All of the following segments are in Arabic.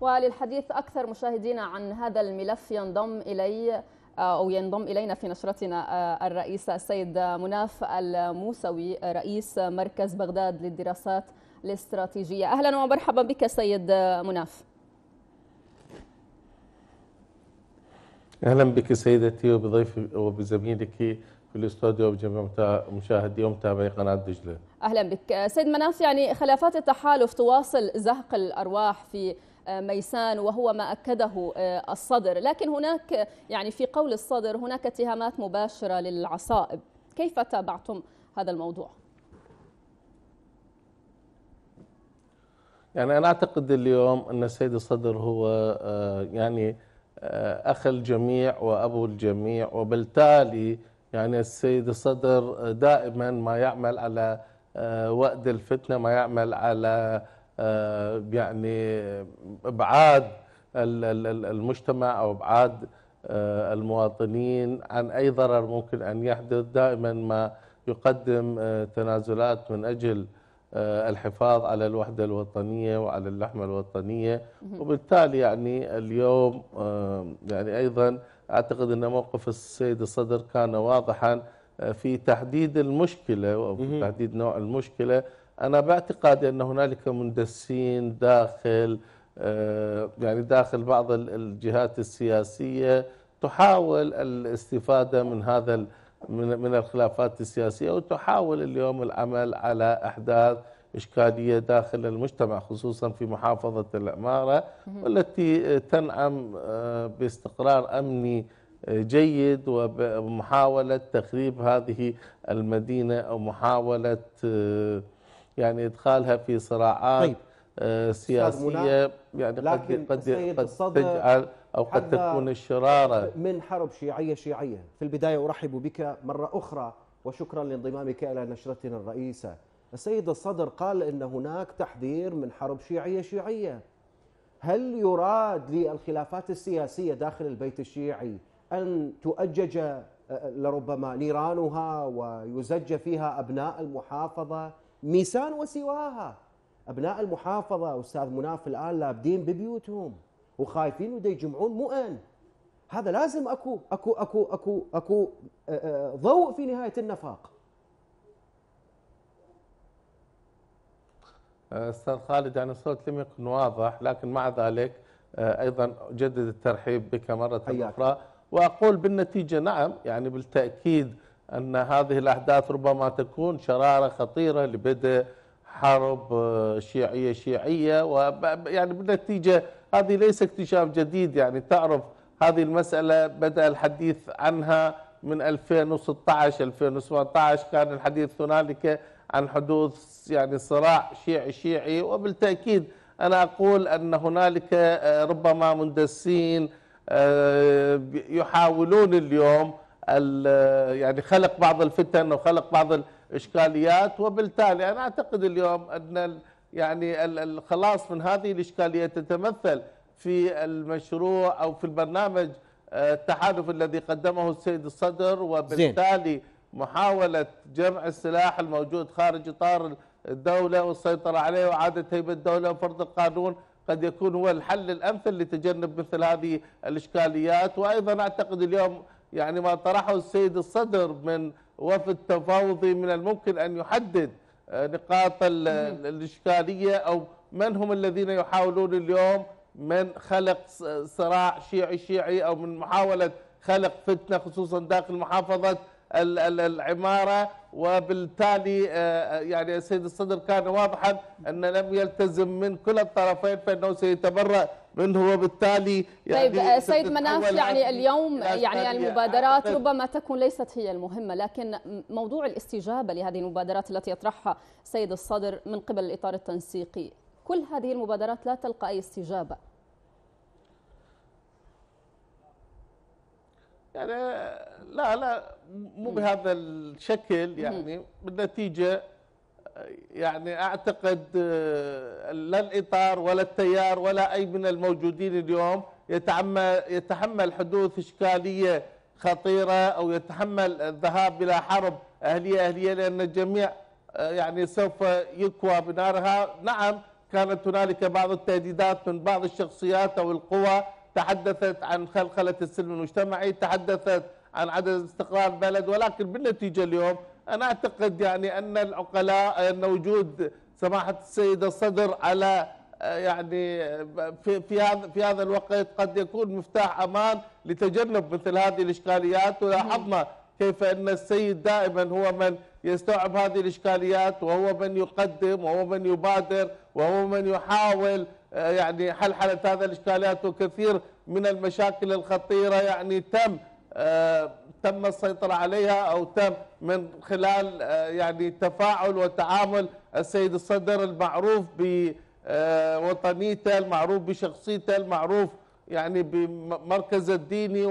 وللحديث أكثر مشاهدينا عن هذا الملف ينضم إلي أو ينضم إلينا في نشرتنا الرئيس السيد مناف الموسوي رئيس مركز بغداد للدراسات الاستراتيجية. أهلا ومرحبا بك سيد مناف. أهلا بك سيدتي وبضيف وبزميلك في الاستوديو وبجميع مشاهدي ومتابعي قناة دجلة. أهلا بك. سيد مناف يعني خلافات التحالف تواصل زهق الأرواح في ميسان وهو ما أكده الصدر، لكن هناك يعني في قول الصدر هناك اتهامات مباشرة للعصائب، كيف تابعتم هذا الموضوع؟ يعني أنا أعتقد اليوم أن السيد الصدر هو يعني أخ الجميع وأبو الجميع وبالتالي يعني السيد الصدر دائما ما يعمل على وأد الفتنة ما يعمل على يعني ابعاد المجتمع أو ابعاد المواطنين عن اي ضرر ممكن ان يحدث. دائما ما يقدم تنازلات من أجل الحفاظ على الوحدة الوطنية وعلى اللحمة الوطنية. وبالتالي يعني اليوم يعني أيضا أعتقد أن موقف السيد الصدر كان واضحا في تحديد المشكلة وفي تحديد نوع المشكلة. أنا باعتقادي أن هنالك مندسين داخل يعني داخل بعض الجهات السياسية تحاول الاستفادة من هذا من من الخلافات السياسية وتحاول اليوم العمل على أحداث إشكالية داخل المجتمع خصوصا في محافظة العمارة والتي تنعم باستقرار أمني جيد ومحاولة تخريب هذه المدينة أو محاولة يعني إدخالها في صراعات طيب. سياسية يعني لكن قد قد تجعل أو قد تكون الشرارة. من حرب شيعية شيعية. في البداية أرحب بك مرة أخرى وشكرا لانضمامك إلى نشرتنا الرئيسة. السيد الصدر قال إن هناك تحذير من حرب شيعية شيعية. هل يراد للخلافات السياسية داخل البيت الشيعي أن تؤجج لربما نيرانها ويزج فيها أبناء المحافظة؟ ميسان وسواها. أبناء المحافظة أستاذ مناف الآن لابدين ببيوتهم وخايفين ودا يجمعون مؤن. هذا لازم أكو أكو أكو أكو أكو ضوء في نهاية النفاق. أستاذ خالد يعني الصوت لم يكن واضح لكن مع ذلك أيضا أجدد الترحيب بك مرة أخرى وأقول بالنتيجة نعم يعني بالتأكيد أن هذه الأحداث ربما تكون شرارة خطيرة لبدء حرب شيعية شيعية ويعني بالنتيجة هذه ليس اكتشاف جديد. يعني تعرف هذه المسألة بدأ الحديث عنها من 2016 2017 كان الحديث هنالك عن حدوث يعني صراع شيعي شيعي. وبالتأكيد أنا أقول أن هنالك ربما مندسين يحاولون اليوم يعني خلق بعض الفتن وخلق بعض الإشكاليات وبالتالي أنا أعتقد اليوم أن يعني الخلاص من هذه الإشكالية تتمثل في المشروع أو في البرنامج التحالف الذي قدمه السيد الصدر وبالتالي محاولة جمع السلاح الموجود خارج إطار الدولة والسيطرة عليه وإعادة هيبة الدولة وفرض القانون قد يكون هو الحل الأمثل لتجنب مثل هذه الإشكاليات. وأيضا أعتقد اليوم يعني ما طرحه السيد الصدر من وفد تفاوضي من الممكن أن يحدد نقاط الإشكالية أو من هم الذين يحاولون اليوم من خلق صراع شيعي شيعي أو من محاولة خلق فتنة خصوصا داخل محافظة العمارة. وبالتالي يعني السيد الصدر كان واضحا أن لم يلتزم من كل الطرفين فإنه سيتبرأ منه. وبالتالي يعني طيب سيد مناف يعني اليوم يعني المبادرات ربما تكون ليست هي المهمة لكن موضوع الاستجابة لهذه المبادرات التي يطرحها السيد الصدر من قبل الإطار التنسيقي كل هذه المبادرات لا تلقى أي استجابة. يعني لا لا مو بهذا الشكل يعني. بالنتيجة يعني أعتقد لا الإطار ولا التيار ولا أي من الموجودين اليوم يتحمل يتحمل حدوث إشكالية خطيرة أو يتحمل الذهاب إلى حرب أهلية أهلية لأن الجميع يعني سوف يكوى بنارها. نعم كانت هنالك بعض التهديدات من بعض الشخصيات أو القوى تحدثت عن خلخلة السلم المجتمعي تحدثت عن عدم استقرار البلد ولكن بالنتيجة اليوم أنا أعتقد يعني أن العقلاء أن وجود سماحة السيد الصدر على يعني في في هذا في هذا الوقت قد يكون مفتاح أمان لتجنب مثل هذه الإشكاليات ولاحظنا كيف أن السيد دائما هو من يستوعب هذه الإشكاليات وهو من يقدم وهو من يبادر وهو من يحاول آه، يعني حلحله هذه الإشكاليات وكثير من المشاكل الخطيرة؟ يعني تم آه، تم السيطرة عليها أو تم من خلال آه، يعني تفاعل وتعامل السيد الصدر المعروف بوطنيته المعروف بشخصيته المعروف يعني بمركز الديني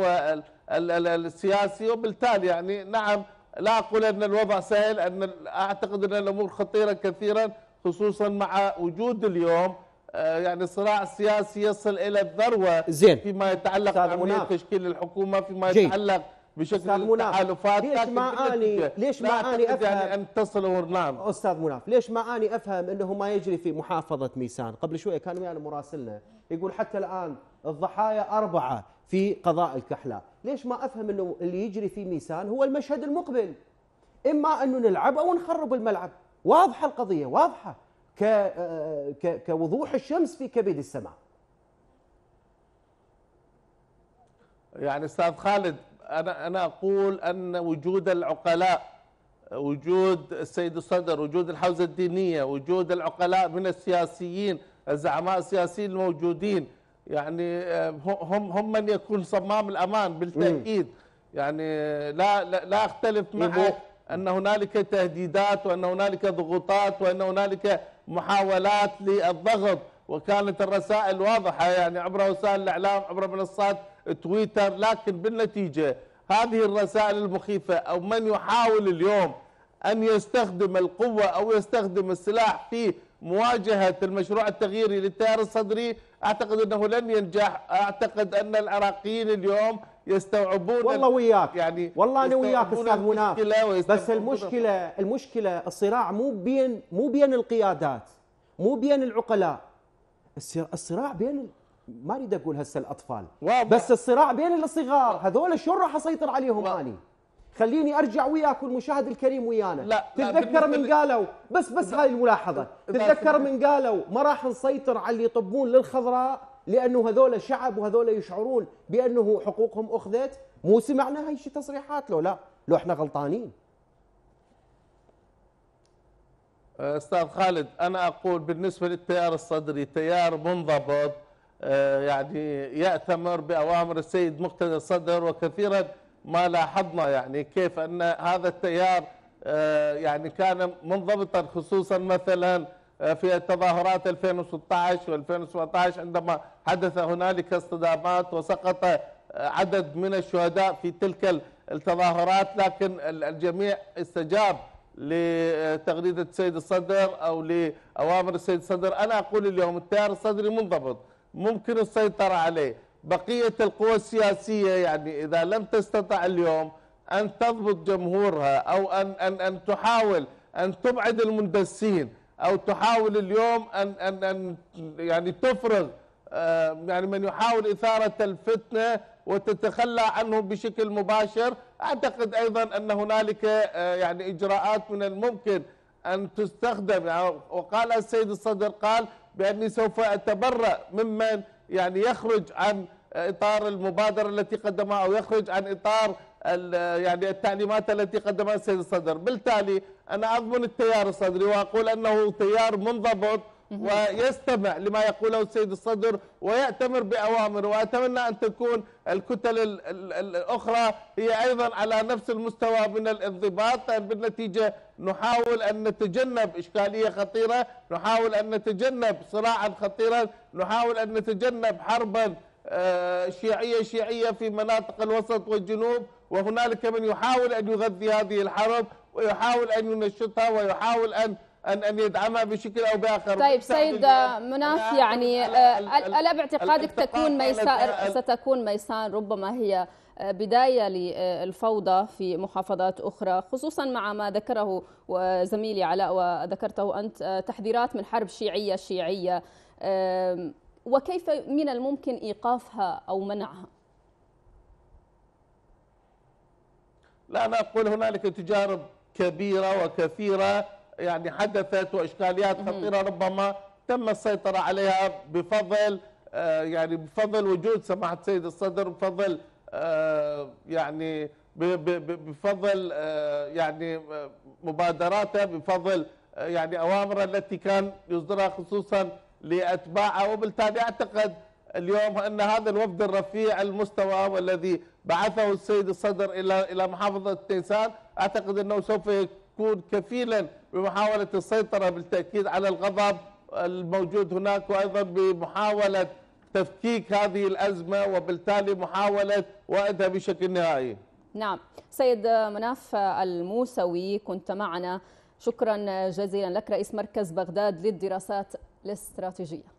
والسياسي وبالتالي يعني نعم لا أقول أن الوضع سهل أن أعتقد أن الأمور خطيرة كثيرا خصوصا مع وجود اليوم آه، يعني صراع سياسي يصل إلى الذروة زين. فيما يتعلق بعمليه تشكيل الحكومة فيما يتعلق بشكل التحالفات ليش ما اني ليش ما أني افهم يعني أن تصل نعم أستاذ مناف ليش ما أني أفهم إنه ما يجري في محافظة ميسان؟ قبل شوية كان ويانا مراسلنا يقول حتى الآن الضحايا أربعة في قضاء الكحلاء ليش ما أفهم إنه اللي يجري في ميسان هو المشهد المقبل؟ إما أنه نلعب أو نخرب الملعب. واضحة القضية واضحة. كوضوح الشمس في كبد السماء. يعني أستاذ خالد أنا أنا أقول أن وجود العقلاء وجود السيد الصدر وجود الحوزة الدينية وجود العقلاء من السياسيين الزعماء السياسيين الموجودين يعني هم هم من يكون صمام الأمان بالتأكيد. يعني لا لا, لا أختلف معك أن هنالك تهديدات وأن هنالك ضغوطات وأن هنالك محاولات للضغط. وكانت الرسائل واضحة يعني عبر وسائل الإعلام عبر منصات تويتر لكن بالنتيجة هذه الرسائل المخيفة أو من يحاول اليوم أن يستخدم القوة أو يستخدم السلاح في مواجهة المشروع التغييري للتيار الصدري أعتقد أنه لن ينجح. أعتقد أن العراقيين اليوم يستوعبون والله وياك. يعني والله أنا وياك أستاذ مناف. بس المشكلة المشكلة الصراع مو بين مو بين القيادات مو بين العقلاء. الصراع بين ما أريد أقول هسه الأطفال واضح. بس الصراع بين الصغار. هذول شو راح أسيطر عليهم اني خليني أرجع وياك والمشاهد الكريم ويانا. لا تتذكر من قالوا بس بس هاي الملاحظة. تتذكر من قالوا ما راح نسيطر على اللي يطبون للخضراء؟ لأنه هذول شعب وهذول يشعرون بأنه حقوقهم أخذت. مو سمعنا هاي شي تصريحات لو لا. لو إحنا غلطانين. أستاذ خالد أنا أقول بالنسبة للتيار الصدري تيار منضبط آه، يعني يأتمر بأوامر السيد مقتدى الصدر وكثيرا ما لاحظنا. يعني كيف أن هذا التيار آه، يعني كان منضبطا خصوصا مثلا في التظاهرات 2016 و2017 عندما حدث هنالك اصطدامات وسقط عدد من الشهداء في تلك التظاهرات لكن الجميع استجاب لتغريدة السيد الصدر أو لأوامر السيد الصدر. أنا أقول اليوم التيار الصدري منضبط ممكن السيطرة عليه. بقية القوى السياسية يعني إذا لم تستطع اليوم أن تضبط جمهورها أو أن, أن, أن تحاول أن تبعد المندسين أو تحاول اليوم أن, أن, أن يعني تفرغ آه، يعني من يحاول إثارة الفتنة وتتخلى عنه بشكل مباشر. أعتقد أيضا أن هنالك آه، يعني إجراءات من الممكن أن تستخدم. يعني وقال السيد الصدر قال بأني سوف أتبرأ ممن يعني يخرج عن إطار المبادرة التي قدمها أو يخرج عن إطار يعني التعليمات التي قدمها السيد الصدر. بالتالي أنا أضمن التيار الصدري وأقول أنه تيار منضبط ويستمع لما يقوله السيد الصدر ويأتمر بأوامره وأتمنى أن تكون الكتل الأخرى هي أيضا على نفس المستوى من الانضباط. بالنتيجة نحاول أن نتجنب إشكالية خطيرة نحاول أن نتجنب صراعا خطيرا نحاول أن نتجنب حربا آه، شيعية شيعية في مناطق الوسط والجنوب وهنالك من يحاول أن يغذي هذه الحرب. ويحاول أن ينشطها ويحاول أن أن أن يدعمها بشكل أو بآخر. طيب سيد مناف يعني ألا باعتقادك تكون ميسان ستكون ميسان ربما هي بداية للفوضى في محافظات أخرى خصوصا مع ما ذكره زميلي علاء وذكرته أنت تحذيرات من حرب شيعية شيعية. وكيف من الممكن إيقافها أو منعها؟ لا أنا أقول هنالك تجارب كبيرة وكثيرة يعني حدثت وإشكاليات خطيرة ربما تم السيطرة عليها بفضل آه، يعني بفضل وجود سماحة سيد الصدر بفضل آه، يعني بفضل آه، يعني مبادراته بفضل يعني أوامره التي كان يصدرها خصوصا لأتباعه. وبالتالي أعتقد اليوم أن هذا الوفد الرفيع المستوى والذي بعثه السيد الصدر إلى إلى محافظة تيسان. أعتقد أنه سوف يكون كفيلا بمحاولة السيطرة بالتأكيد على الغضب الموجود هناك وأيضا بمحاولة تفكيك هذه الأزمة وبالتالي محاولة وقتها بشكل نهائي. نعم. سيد مناف الموسوي كنت معنا. شكرا جزيلا لك. رئيس مركز بغداد للدراسات الاستراتيجية.